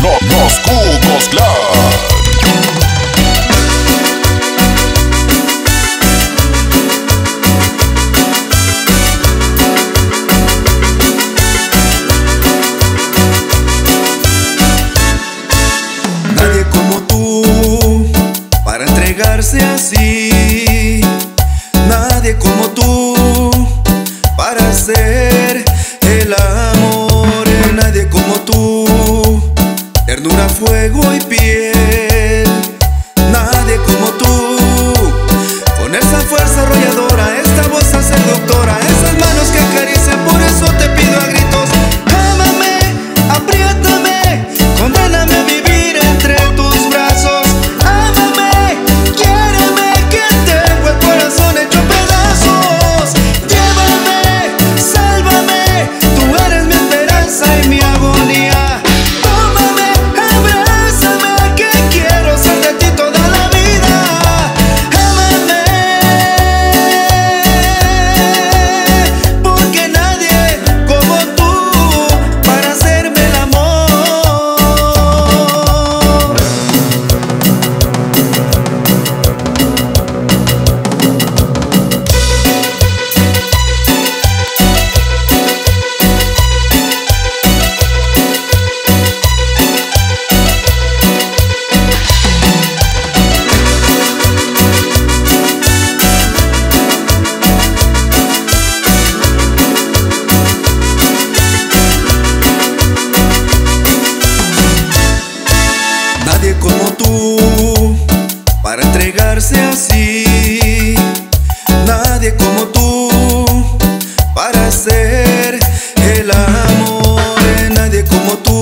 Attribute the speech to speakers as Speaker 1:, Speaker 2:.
Speaker 1: no, no, Nadie como tú para entregarse así. Nadie como tú para ser el amor. fuego y así. Nadie como tú para ser el amor. Nadie como tú.